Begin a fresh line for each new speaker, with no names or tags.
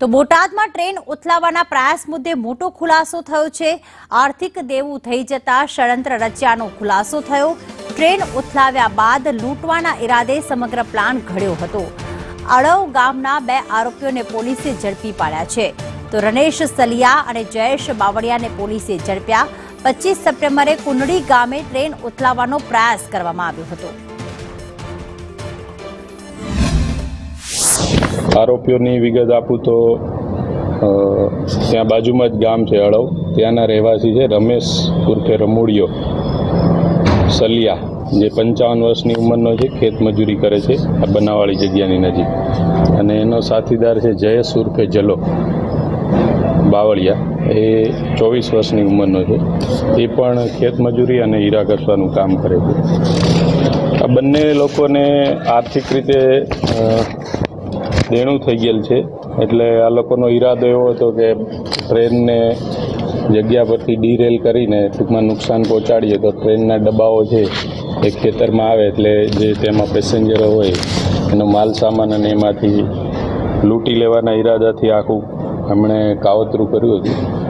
તો બોટાદમાં ટ્રેન ઉથલાવવાના પ્રયાસ મુદ્દે મોટો ખુલાસો થયો છે. આર્થિક દેવું થઈ જતા ષડયંત્ર રચ્યાનો ખુલાસો થયો. ટ્રેન ઉથલાવ્યા બાદ લૂંટવાના ઈરાદે સમગ્ર પ્લાન ઘડ્યો હતો. અળવ ગામના બે આરોપીઓને પોલીસે ઝડપી પાડ્યા છે. તો રણેશ સલિયા અને જયેશ બાવળિયાને પોલીસે ઝડપ્યા. પચીસ સપ્ટેમ્બરે કુંડળી ગામે ટ્રેન ઉથલાવવાનો પ્રયાસ કરવામાં આવ્યો હતો.
આરોપીઓની વિગત આપું તો ત્યાં બાજુમાં જ ગામ છે અળવ ત્યાંના રહેવાસી છે રમેશ ઉર્ફે રમૂડિયો. સલિયા, જે પંચાવન વર્ષની ઉંમરનો છે, ખેત મજૂરી કરે છે, આ બનાવાળી જગ્યાની નજીક. અને એનો સાથીદાર છે જયેશ ઉર્ફે જલો. બાવળિયા. એ ચોવીસ વર્ષની ઉંમરનો છે. એ પણ ખેત મજૂરી અને હીરા ઘસવાનું કામ કરે છે. આ બંને લોકોને આર્થિક રીતે દેણું થઈ ગયેલ છે. એટલે આ લોકોનો ઈરાદો એવો હતો કે ટ્રેનને જગ્યા પરથી ડીરેલ કરીને ટૂંકમાં નુકસાન પહોંચાડીએ તો ટ્રેનના ડબ્બાઓ છે એ ખેતરમાં આવે એટલે જે તેમાં પેસેન્જરો હોય એનો માલ સામાન અને એમાંથી લૂંટી લેવાના ઈરાદાથી આખું એમણે કાવતરું કર્યું હતું.